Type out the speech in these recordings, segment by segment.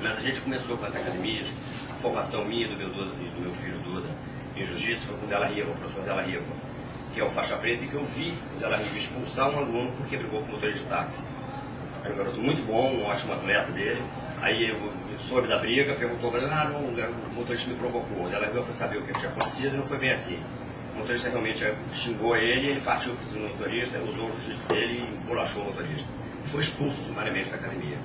Mas a gente começou com as academias, a formação minha do meu, Duda, do meu filho Duda em jiu-jitsu foi com o Della Riva, o professor Della Riva, que é o faixa preta, e que eu vi o Della Riva expulsar um aluno porque brigou com o motorista de táxi. Era um garoto muito bom, um ótimo atleta dele. Aí eu, soube da briga, perguntou ele, ah, não, o motorista me provocou. O Della Riva foi saber o que tinha acontecido e não foi bem assim. O motorista realmente xingou ele, ele partiu para cima do motorista, usou o jiu-jitsu dele e bolachou o motorista. Foi expulso sumariamente da academia.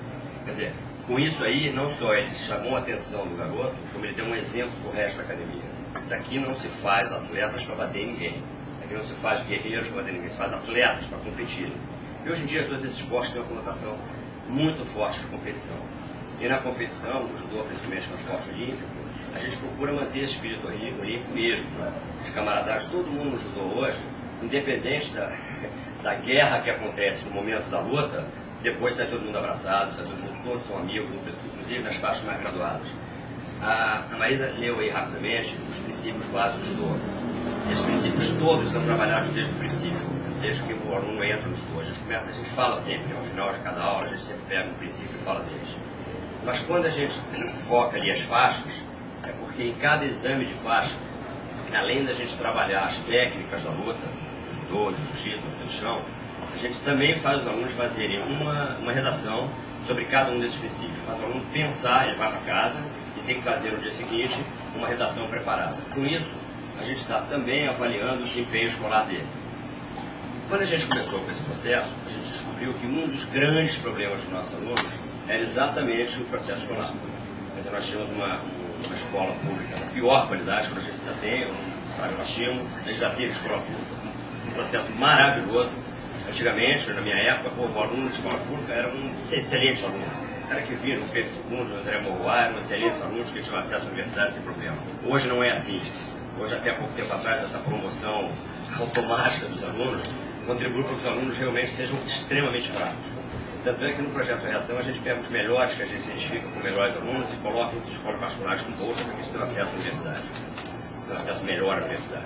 Quer dizer, com isso aí, não só ele chamou a atenção do garoto, como ele deu um exemplo para o resto da academia. Isso aqui não se faz atletas para bater ninguém. Aqui não se faz guerreiros para bater ninguém, se faz atletas para competirem. E hoje em dia todos esses esportes têm uma conotação muito forte de competição. E na competição, no judô, principalmente no esporte olímpico, a gente procura manter esse espírito olímpico mesmo, né? de camaradagem. Todo mundo no judô hoje, independente da, da guerra que acontece no momento da luta, depois sai todo mundo abraçado, sai todo mundo, todos são amigos, inclusive nas faixas mais graduadas. A, a Maísa leu aí rapidamente os princípios básicos do judô. Esses princípios todos são trabalhados desde o princípio, desde que o aluno entra no judô. A gente começa, a gente fala sempre, ao final de cada aula, a gente sempre pega um princípio e fala deles. Mas quando a gente foca ali as faixas, é porque em cada exame de faixa, além da gente trabalhar as técnicas da luta, do judô, do jiu-jitsu, do chão, a gente também faz os alunos fazerem uma, uma redação sobre cada um desses princípios. Faz o aluno pensar, ele vai para casa e tem que fazer no dia seguinte uma redação preparada. Com isso, a gente está também avaliando o desempenho escolar dele. Quando a gente começou com esse processo, a gente descobriu que um dos grandes problemas dos nossos alunos era exatamente o processo escolar. Dizer, nós tínhamos uma, uma escola pública da pior qualidade, que a gente ainda tem, sabe, nós tínhamos, a gente já teve escola pública, um processo maravilhoso, Antigamente, na minha época, pô, o aluno de escola pública era um excelente aluno. Cara que vira o Pedro II, André Moroá, eram excelentes alunos que tinham acesso à universidade sem problema. Hoje não é assim. Hoje, até pouco tempo atrás, essa promoção automática dos alunos contribui para que os alunos realmente sejam extremamente fracos. Tanto é que no projeto Reação a gente pega os melhores que a gente identifica com melhores alunos e coloca em escolas particulares com bolsa para que eles tenham acesso à universidade. Tenham acesso melhor à universidade.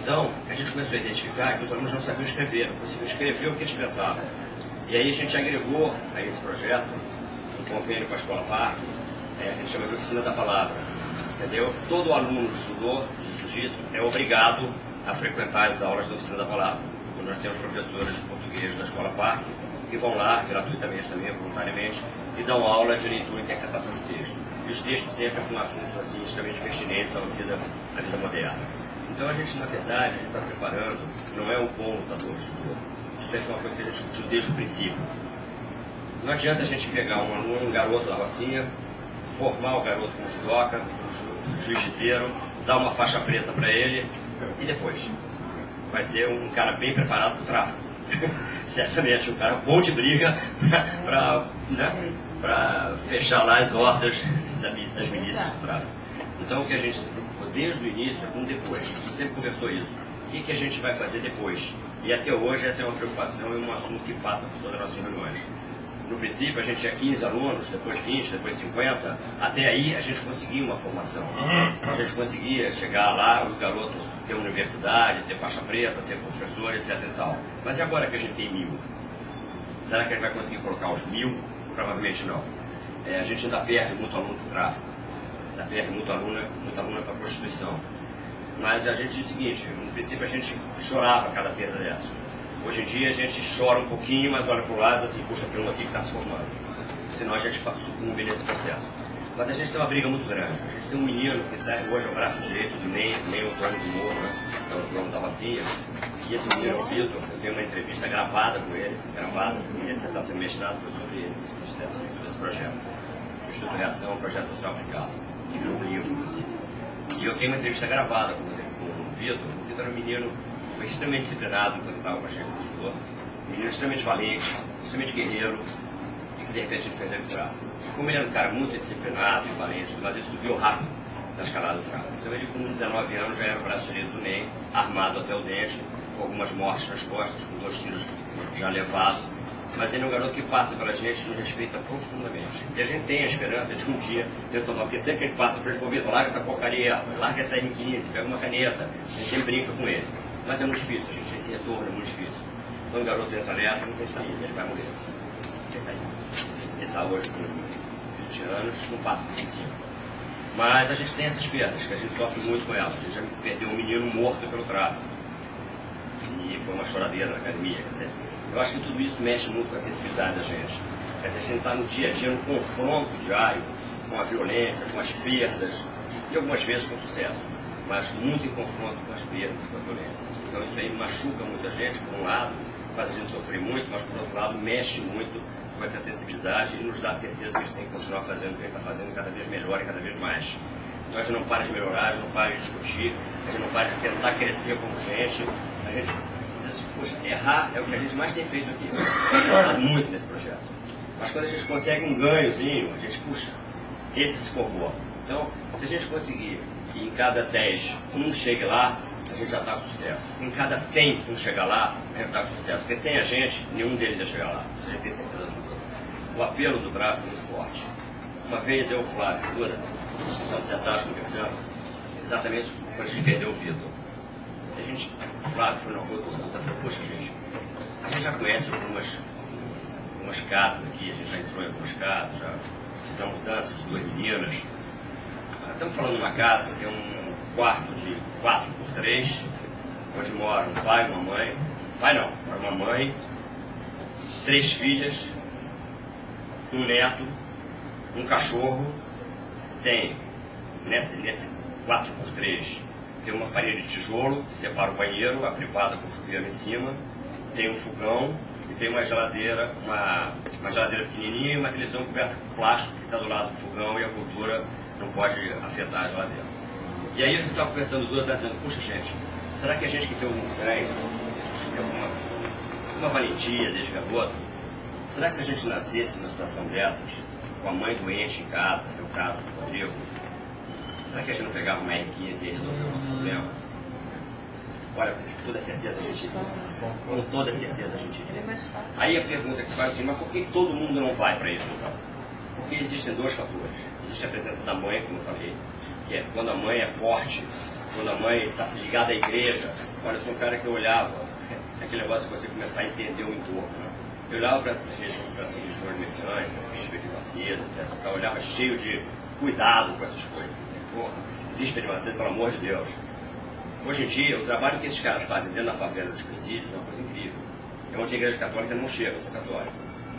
Então, a gente começou a identificar que os alunos não sabiam escrever, não conseguiam escrever o que eles pensavam. E aí a gente agregou a esse projeto um convênio com a Escola Parque, é, a gente chama de Oficina da Palavra. Dizer, todo aluno de judô, de jiu-jitsu, é obrigado a frequentar as aulas da Oficina da Palavra. Então, nós temos professores de português da Escola Parque que vão lá, gratuitamente também, voluntariamente, e dão aula de leitura e interpretação de texto. E os textos sempre com assuntos assim, extremamente pertinentes à vida, à vida moderna. Então a gente, na verdade, está preparando, não é um bom lutador judô. Isso é uma coisa que a gente discutiu desde o princípio. Não adianta a gente pegar um aluno, um garoto da Rocinha, formar o garoto com judoca, com jiu-jiteiro, dar uma faixa preta para ele e depois vai ser um cara bem preparado para o tráfico. Certamente, um cara bom de briga para né, fechar lá as hordas das milícias do tráfico. Então o que a gente desde o início com depois. A gente sempre conversou isso. O que, que a gente vai fazer depois? E até hoje essa é uma preocupação e um assunto que passa por todas as nossas reuniões. No princípio a gente tinha 15 alunos, depois 20, depois 50. Até aí a gente conseguia uma formação. A gente conseguia chegar lá, o garoto ter universidade, ser faixa preta, ser professor, etc e tal. Mas e agora que a gente tem mil? Será que a gente vai conseguir colocar os mil? Provavelmente não. É, a gente ainda perde muito aluno para o tráfico da perde muito aluna, muita aluna para prostituição. Mas a gente diz o seguinte, no princípio a gente chorava cada perda dessa. Hoje em dia a gente chora um pouquinho, mas olha para o lado assim, puxa, tem um aqui que está se formando. Senão a gente sucumbe nesse processo. Mas a gente tem uma briga muito grande. A gente tem um menino que tá, hoje é o braço direito do Ney, Ney é o dono do Morro, né? é o dono da Rocinha. E esse menino é o Vitor, eu tenho uma entrevista gravada com ele, gravada, minha dissertação mestrado foi sobre ele, sobre esse projeto. Instituto Reação, projeto social aplicado um livro. E eu tenho uma entrevista gravada com, com o Vitor. O Vitor era um menino foi extremamente disciplinado quando estava com a no judô. Um menino extremamente valente, extremamente guerreiro, e que de repente ele perdeu o tráfico. Como ele era um cara muito disciplinado e valente, mas ele subiu rápido na escalada do tráfico. Então ele com 19 anos já era o brasileiro do NEM, armado até o dente, com algumas mortes nas costas, com dois tiros já levados mas ele é um garoto que passa pela gente e nos respeita profundamente. E a gente tem a esperança de um dia ter tomar, porque sempre que ele passa por ele, Vitor, larga essa porcaria, larga essa R15, pega uma caneta, a gente sempre brinca com ele. Mas é muito difícil, a gente, esse retorno é muito difícil. Então o garoto entra nessa, não tem saída, ele vai morrer. Não tem saída. Ele está hoje com 20 anos, não passa por 25. Mas a gente tem essas perdas, que a gente sofre muito com elas. A gente já perdeu um menino morto pelo tráfico. E foi uma choradeira na academia. Quer dizer, eu acho que tudo isso mexe muito com a sensibilidade da gente. A gente está no dia a dia, no confronto diário com a violência, com as perdas, e algumas vezes com sucesso, mas muito em confronto com as perdas, com a violência. Então isso aí machuca muita gente, por um lado, faz a gente sofrer muito, mas por outro lado mexe muito com essa sensibilidade e nos dá a certeza que a gente tem que continuar fazendo o que a gente está fazendo cada vez melhor e cada vez mais. Então a gente não para de melhorar, a gente não para de discutir, a gente não para de tentar crescer como gente. A gente poxa, errar é o que a gente mais tem feito aqui. A gente erra muito nesse projeto. Mas quando a gente consegue um ganhozinho, a gente, puxa, esse se for bom. Então, se a gente conseguir que em cada 10 um chegue lá, a gente já está sucesso. Se em cada 100 um chegar lá, a gente está sucesso. Porque sem a gente, nenhum deles ia chegar lá. Você já tem certeza disso. O apelo do tráfico é muito forte. Uma vez eu, Flávio, Dura, estamos sentados conversando, exatamente quando a gente perdeu o Vitor. Gente, o Flávio foi, não foi, falou, poxa gente, a gente já conhece algumas, algumas casas aqui, a gente já entrou em algumas casas, já fizemos mudança de duas meninas. Estamos falando de uma casa que tem um quarto de 4 por 3, onde mora um pai, uma mãe. Pai não, mora uma mãe, três filhas, um neto, um cachorro. Tem nesse, nesse 4 por 3 tem uma parede de tijolo que separa o banheiro, a privada com chuveiro em cima, tem um fogão e tem uma geladeira, uma, uma geladeira pequenininha e uma televisão coberta com plástico que está do lado do fogão e a gordura não pode afetar a geladeira. E aí a gente estava conversando duas, está dizendo, puxa gente, será que a gente que tem algum sangue, tem alguma uma valentia desde garoto, será que se a gente nascesse numa situação dessas, com a mãe doente em casa, que é o caso do Rodrigo, será que a gente não pegava uma R15 e resolvia o nosso problema? Olha, com toda certeza a gente iria. Com toda certeza a gente iria. Aí a pergunta que se faz é assim, mas por que todo mundo não vai para isso então? Porque existem dois fatores. Existe a presença da mãe, como eu falei, que é quando a mãe é forte, quando a mãe está se ligada à igreja. Olha, eu sou um cara que eu olhava, aquele negócio que você começar a entender o entorno. Né? Eu olhava para essas religiões messiânicas, bispo de Macedo, etc. Eu olhava cheio de cuidado com essas coisas. Porra, bispo de Macedo, pelo amor de Deus. Hoje em dia, o trabalho que esses caras fazem dentro da favela dos presídios é uma coisa incrível. É onde a igreja católica não chega, eu sou católico.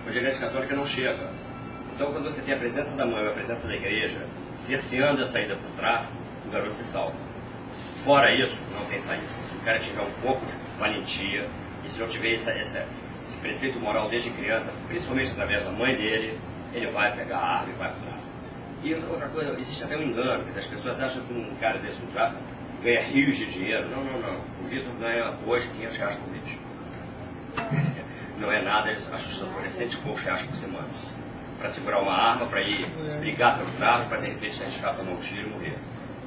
Onde a igreja católica não chega. Então, quando você tem a presença da mãe, a presença da igreja, cerceando a saída para o tráfico, o garoto se salva. Fora isso, não tem saída. Se o cara tiver um pouco de valentia, e se não tiver essa, essa, esse preceito moral desde criança, principalmente através da mãe dele, ele vai pegar a arma e vai para o tráfico. E outra coisa, existe até um engano, que as pessoas acham que um cara desse no tráfico ganha rios de dinheiro. Não, não, não. O Vitor ganha hoje 500 reais por mês. Não é nada assustador, é 100 e poucos reais por semana para segurar uma arma, para ir brigar pelo tráfico, para de repente se arriscar tomar um tiro e morrer.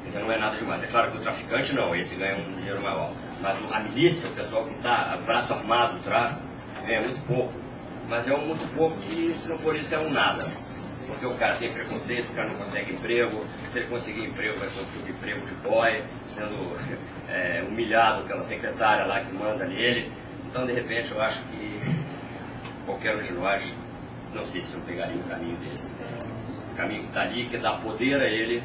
Isso não é nada demais. É claro que o traficante não, esse ganha um dinheiro maior. Mas a milícia, o pessoal que está braço armado do tráfico, ganha muito pouco. Mas é um muito pouco que, se não for isso, é um nada. Porque o cara tem preconceito, o cara não consegue emprego, se ele conseguir emprego vai ser um subemprego de boy, sendo é, humilhado pela secretária lá que manda nele. Então, de repente, eu acho que qualquer um de nós não sei se eu pegaria um caminho desse. O caminho que está ali, que dá poder a ele,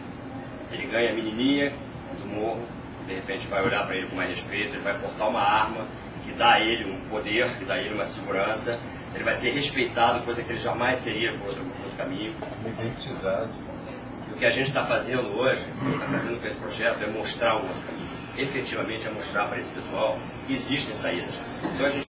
ele ganha a menininha do morro, de repente vai olhar para ele com mais respeito, ele vai portar uma arma que dá a ele um poder, que dá a ele uma segurança, ele vai ser respeitado, coisa que ele jamais seria por outro, outro caminho. Identidade. E o que a gente está fazendo hoje, está fazendo com esse projeto, é mostrar um outro caminho. Efetivamente é mostrar para esse pessoal que existem saídas. Então a gente